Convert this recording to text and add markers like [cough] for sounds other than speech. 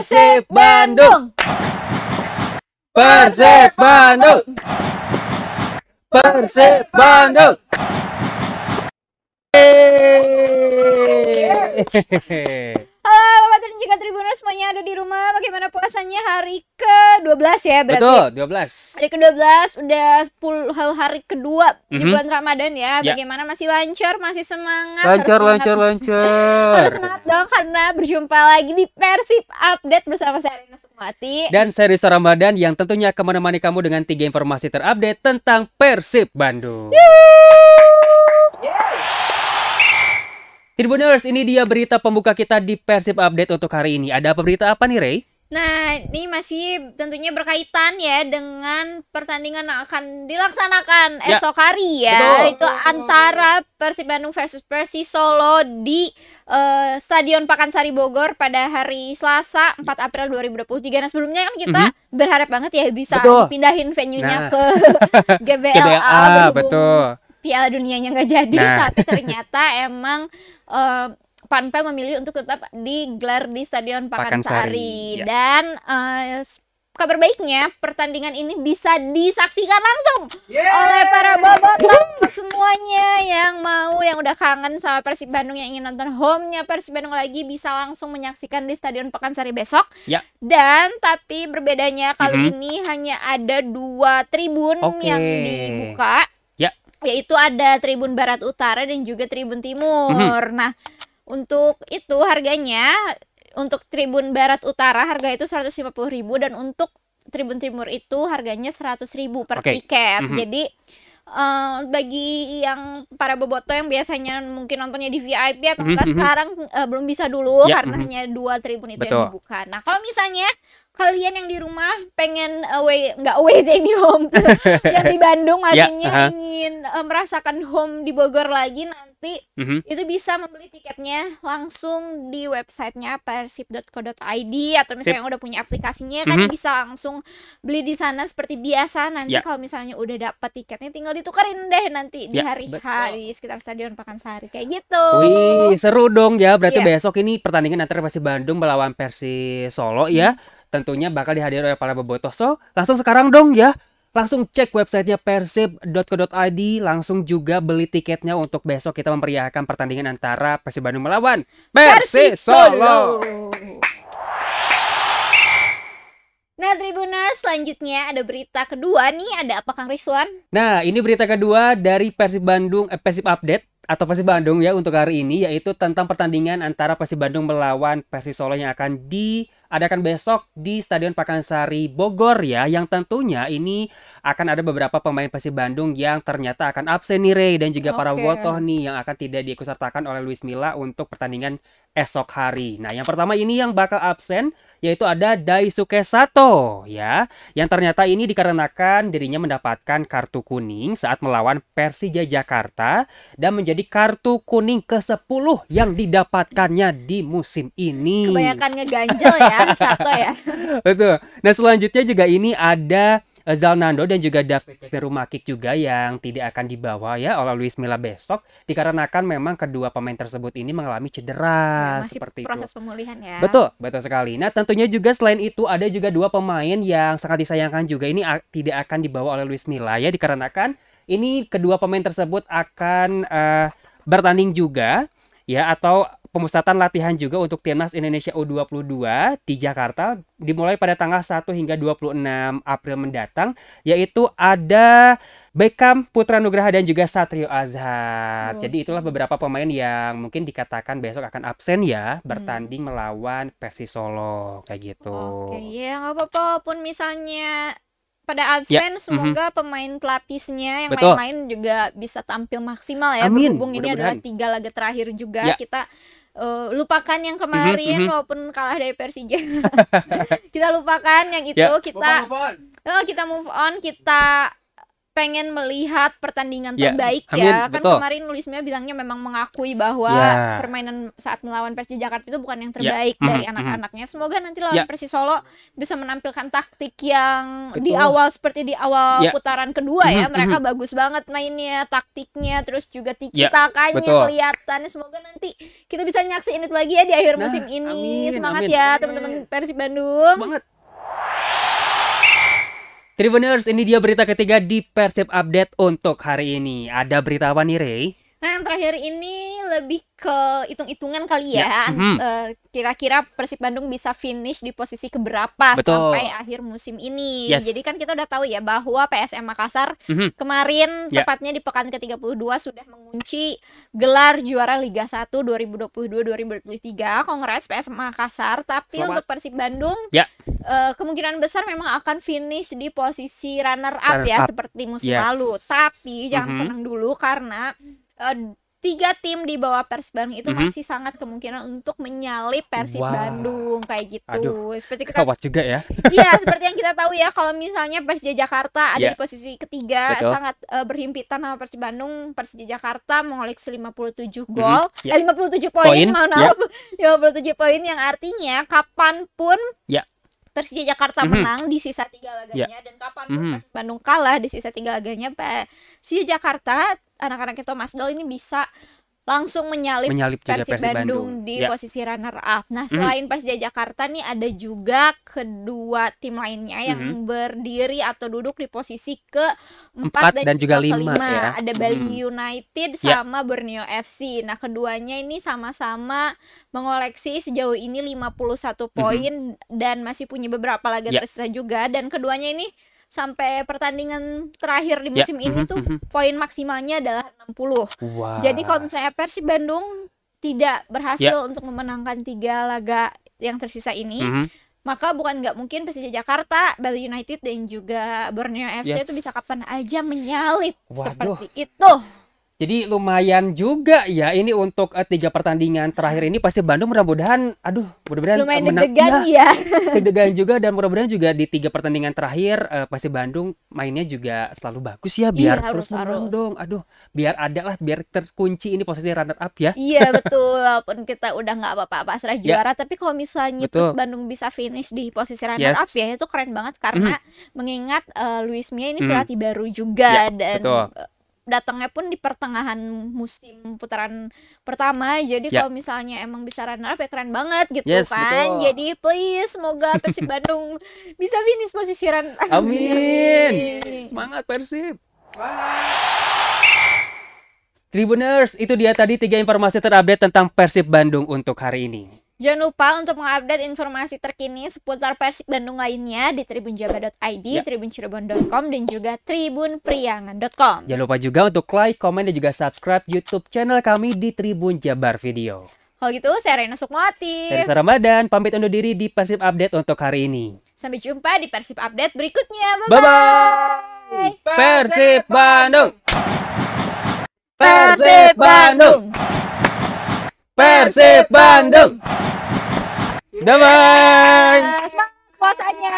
Persib Bandung. Persib Bandung. Persib Bandung. Tribuners semuanya ada di rumah. Bagaimana puasanya hari ke-12 ya berarti? Betul, 12. Hari ke-12 udah 10 hari kedua di Mhm. bulan Ramadan ya. Ya. Bagaimana masih lancar, masih semangat? Lancar, Harus lancar, semangat. lancar. Harus semangat dong karena berjumpa lagi di Persib Update bersama saya Rina Sukmati. Dan saya Risa Ramadan yang tentunya akan menemani kamu dengan tiga informasi terupdate tentang Persib Bandung. Tribuners, ini dia berita pembuka kita di Persib Update untuk hari ini. Ada apa berita apa nih, Ray? Nah, ini masih tentunya berkaitan ya dengan pertandingan yang akan dilaksanakan Ya. esok hari ya. Betul. Itu antara Persib Bandung versus Persis Solo di eh, Stadion Pakansari Bogor pada hari Selasa 4 April 2023. Nah, sebelumnya kan kita berharap banget ya bisa. Betul. dipindahin venue-nya Nah. ke [laughs] GBLA, berhubung betul. Piala Dunianya nggak jadi, Nah. tapi ternyata [laughs] emang eh, Panpel memilih untuk tetap digelar di Stadion Pakansari, Pakansari ya. dan s- kabar baiknya pertandingan ini bisa disaksikan langsung oleh para bobotoh semuanya yang mau yang udah kangen sama Persib Bandung yang ingin nonton home-nya Persib Bandung lagi bisa langsung menyaksikan di Stadion Pakansari besok. Ya. Dan tapi berbedanya kali Mhm. ini hanya ada dua tribun Oke. yang dibuka. Yaitu ada Tribun Barat Utara dan juga Tribun Timur. Nah, untuk itu harganya untuk Tribun Barat Utara harga itu 150.000 dan untuk Tribun Timur itu harganya 100.000 per Oke. tiket. Mhm. Jadi eh, bagi yang para boboto yang biasanya mungkin nontonnya di VIP atau Mhm, enggak mhm. sekarang eh, belum bisa dulu Ya, karena mhm. hanya dua tribun itu Betul. yang dibuka. Nah, kalau misalnya kalian yang di rumah pengen away nggak away sih ini home [laughs] yang di Bandung Ya, maksudnya aha. ingin eh, merasakan home di Bogor lagi nanti Mhm. itu bisa membeli tiketnya langsung di websitenya persib.co.id atau misalnya Sip. yang udah punya aplikasinya kan Mhm. bisa langsung beli di sana seperti biasa nanti Ya. kalau misalnya udah dapat tiketnya tinggal ditukerin deh nanti di Ya, hari H betul. di sekitar Stadion Pakansari kayak gitu. Wih, seru dong ya. Berarti Iya. besok ini pertandingan antara Persib Bandung melawan Persi Solo ya. Tentunya bakal dihadiri oleh para bobotoh. So, langsung sekarang dong ya. Langsung cek websitenya persib.co.id, langsung juga beli tiketnya untuk besok kita memeriahkan pertandingan antara Persib Bandung melawan Persi Solo. Nah, Tribuners, selanjutnya ada berita kedua nih, ada apa Kang Rizwan? Nah, ini berita kedua dari Persib Bandung, eh, Persib Update atau Persib Bandung ya untuk hari ini yaitu tentang pertandingan antara Persib Bandung melawan Persis Solo yang akan diadakan besok di Stadion Pakansari Bogor ya yang tentunya ini akan ada beberapa pemain Persib Bandung yang ternyata akan absen nih Ray dan juga para Oke. wotoh nih yang akan tidak diikutsertakan oleh Luis Milla untuk pertandingan esok hari. Nah, yang pertama ini yang bakal absen yaitu ada Daisuke Sato ya yang ternyata ini dikarenakan dirinya mendapatkan kartu kuning saat melawan Persija Jakarta dan menjadi kartu kuning ke-10 yang didapatkannya di musim ini. Kebanyakan ngeganjel ya, Sato ya. [laughs] Betul. Nah, selanjutnya juga ini ada Zalnando dan juga David Perumakik juga yang tidak akan dibawa ya oleh Luis Milla besok dikarenakan memang kedua pemain tersebut ini mengalami cedera Masih seperti itu. proses pemulihan ya. Betul, betul sekali. Nah, tentunya juga selain itu ada juga dua pemain yang sangat disayangkan juga ini tidak akan dibawa oleh Luis Milla ya dikarenakan ini kedua pemain tersebut akan eh, bertanding juga ya atau pemusatan latihan juga untuk timnas Indonesia U22 di Jakarta dimulai pada tanggal 1 hingga 26 April mendatang yaitu ada Beckham, Putra Nugraha dan juga Satrio Azhar. Jadi itulah beberapa pemain yang mungkin dikatakan besok akan absen ya bertanding melawan Persis Solo kayak gitu. Oke, ya nggak apa-apa walaupun misalnya pada absen semoga pemain pelapisnya yang Ya, mhm. Betul. main-main juga bisa tampil maksimal ya Amin, berhubung ini adalah tiga laga terakhir juga Ya. kita eh, lupakan yang kemarin mhm. walaupun kalah dari Persija [laughs] kita lupakan yang itu Ya. kita oh, kita move on kita pengen melihat pertandingan Ya, terbaik amin, ya. Kan betul. kemarin Luis bilangnya memang mengakui bahwa Ya. permainan saat melawan Persija Jakarta itu bukan yang Ya, terbaik mhm, dari mhm. anak-anaknya. Semoga nanti lawan Ya. Persis Solo bisa menampilkan taktik yang di Betul. awal seperti di awal Ya. putaran kedua ya. Mhm, Mereka mhm. bagus banget mainnya, taktiknya, terus juga tiki Ya, takanya betul. kelihatan. Semoga nanti kita bisa nyaksiin itu lagi ya di akhir Nah, musim ini. amin, Semangat amin. ya teman-teman Persib Bandung. Semangat. Tribuners, ini dia berita ketiga di Persib Update untuk hari ini. Ada berita apa nih, Ray? Nah, yang terakhir ini lebih ke hitung-hitungan kali Ya, ya. mhm. Eh, Kira-kira Persib Bandung bisa finish di posisi keberapa Betul. sampai akhir musim ini. Yes. Jadi kan kita udah tahu ya bahwa PSM Makassar Mhm. kemarin Ya. tepatnya di pekan ke-32 sudah mengunci gelar juara Liga 1 2022-2023 Kongres PSM Makassar. Tapi Selamat. untuk Persib Bandung Ya. eh, kemungkinan besar memang akan finish di posisi runner up Runner ya up. seperti musim Yes. lalu. Tapi jangan Mhm. senang dulu karena eh, tiga tim di bawah Persib Bandung itu Mhm. masih sangat kemungkinan untuk menyalip Persib Wah. Bandung kayak gitu. Aduh. Seperti kita Kawat juga ya. [laughs] Iya, seperti yang kita tahu ya kalau misalnya Persija Jakarta ada Ya. di posisi ketiga Betul. sangat eh, berhimpitan sama Persib Bandung, Persija Jakarta mengoleksi 57 gol, Ya. eh, 57 poin, Poin, ya. maaf. [laughs] 57 poin yang artinya kapan pun Ya. Persija Jakarta Mhm. menang di sisa tiga laganya dan kapan pun Mhm. Persib Bandung kalah di sisa tiga laganya Persija Jakarta anak-anaknya Thomas Doll ini bisa langsung menyalip Menyalip Persib Persib Bandung, Bandung. di Ya. posisi runner up. Nah, Mhm. selain Persija Jakarta nih ada juga kedua tim lainnya yang Mhm. berdiri atau duduk di posisi ke Empat empat dan juga lima, ya. Ada Bali Mhm. United Ya. sama Borneo FC. Nah, keduanya ini sama-sama mengoleksi sejauh ini 51 poin dan masih punya beberapa laga Mhm. Ya. tersisa juga dan keduanya ini sampai pertandingan terakhir di Ya, musim ini mhm, tuh mhm. poin maksimalnya adalah 60. Wah. Jadi kalau misalnya Persib Bandung tidak berhasil Ya. untuk memenangkan tiga laga yang tersisa ini, Mhm. maka bukan nggak mungkin Persija Jakarta, Bali United dan juga Borneo FC Yes. itu bisa kapan aja menyalip Waduh. seperti itu. Jadi lumayan juga ya ini untuk eh, tiga pertandingan terakhir ini pasti Bandung mudah-mudahan aduh mudah-mudahan eh, Lumayan menang deg-degan Iya, ya. [laughs] deg-degan juga dan mudah-mudahan juga di tiga pertandingan terakhir eh, pasti Bandung mainnya juga selalu bagus ya biar Iya, terus harus, menang harus. dong. Aduh, biar ada lah biar terkunci ini posisi runner up ya. Iya [laughs] betul, walaupun kita udah nggak apa-apa pasrah Ya. juara, tapi kalau misalnya Betul. Persib Bandung bisa finish di posisi runner Yes. up ya itu keren banget karena mengingat eh, Luis Mia ini Mhm. pelatih baru juga Ya, dan betul. Datangnya pun di pertengahan musim putaran pertama. Jadi Ya. kalau misalnya emang bisa runner up ya keren banget gitu Yes, kan. betul. Jadi please semoga Persib Bandung [laughs] bisa finish posisi runner up. Amin. Semangat Persib. Tribuners, itu dia tadi tiga informasi terupdate tentang Persib Bandung untuk hari ini. Jangan lupa untuk mengupdate informasi terkini seputar Persib Bandung lainnya di tribunjabar.id, Ya. tribuncirebon.com, dan juga tribunpriangan.com. Jangan lupa juga untuk like, komen, dan juga subscribe YouTube channel kami di Tribun Jabar Video. Kalau gitu, saya Rena Sukmawati. Saya Risa Ramadan, pamit undur diri di Persib Update untuk hari ini. Sampai jumpa di Persib Update berikutnya. Bye-bye. Bye-bye! Persib Bandung! Persib Bandung! Persib Bandung! Bye bye, Semangat puasanya.